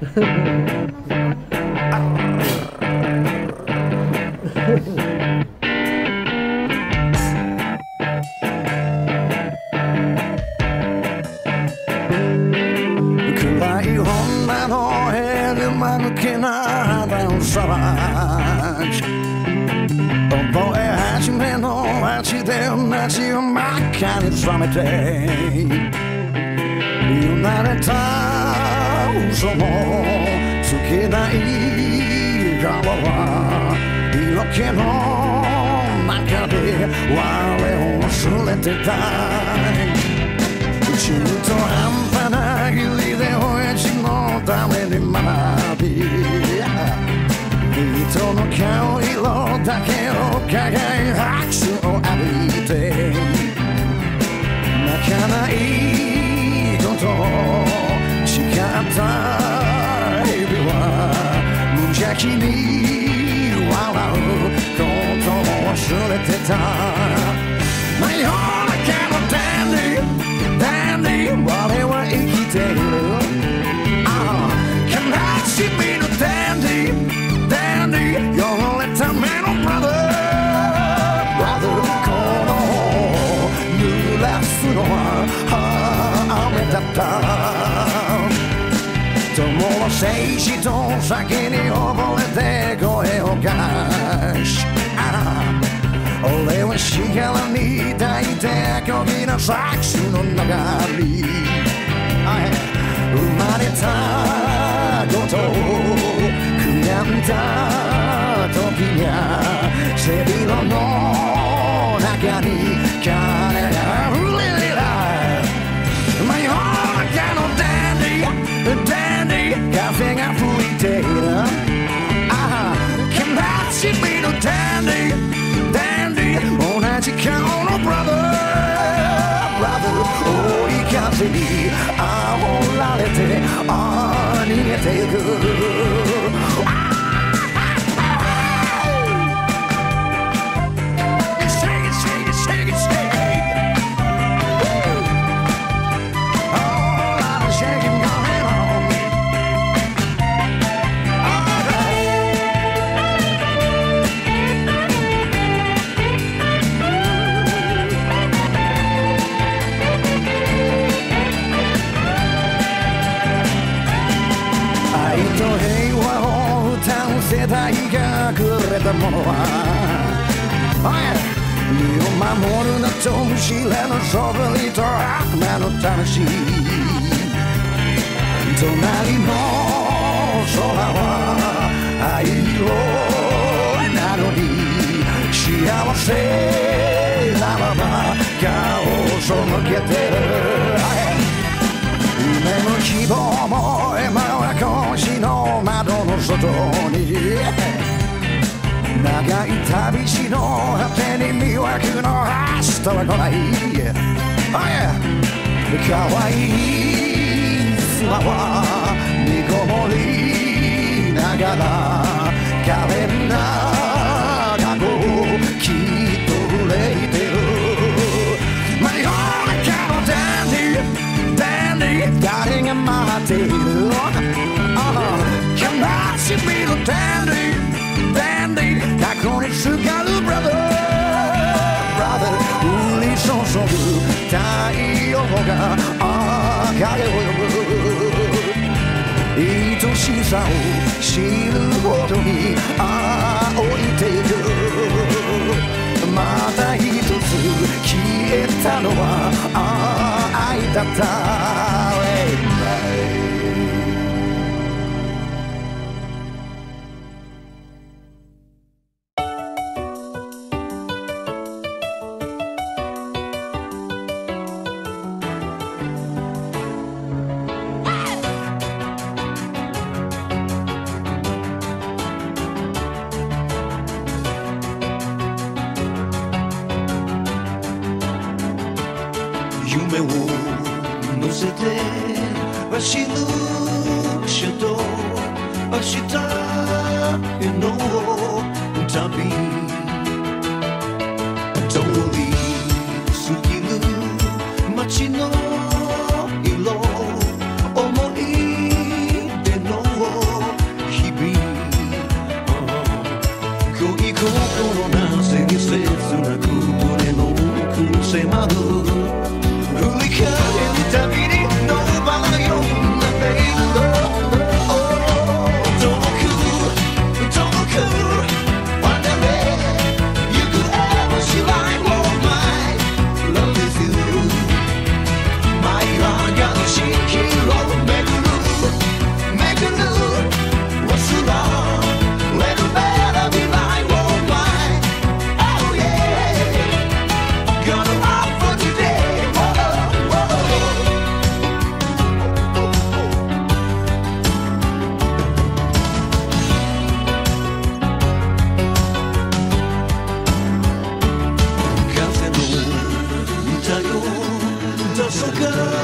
暗い女の部屋で間抜けなダンサージ覚え始めの街で同じを真っ赤に染めて言われた嘘もつけない側は色気の中で我を忘れてた中途半端な日々で親父のために学び人の顔色だけを輝い拍手をは無邪気に笑うことを忘れてた真夜中のダンディダンディ我は生きているああ悲しみのダンディダンディ汚れた目のブラザーブラザーこの濡らすのは雨だった友は聖子と先に溺れて声を出し。ああ俺はしがらに抱いてこぎなサックスの流れ生まれたことを悔やんだ時にゃ背広の中に。ああれたものは身を守るなとむしれぬそぶりと悪魔の魂隣の空は灰色なのに幸せならば顔を背けてる夢も希望も今は腰の窓の外長い旅路の果てに魅惑の明日は来ない Oh yeah 可愛い妻は見こもりながら可憐な過去をきっと憂いてる真夜中のダンディダンディ誰が待っているああ悲しみのダンディダンディ過去にすがるブラザーブラザー降り注ぐ太陽がああ影を呼ぶ愛しさを知るほどにああ降りていくまた一つ消えたのはああ愛だった夢を乗せて走るシャドウ明日への旅通り過ぎる街の色思い出の日々恋心になく胸の奥迫る go.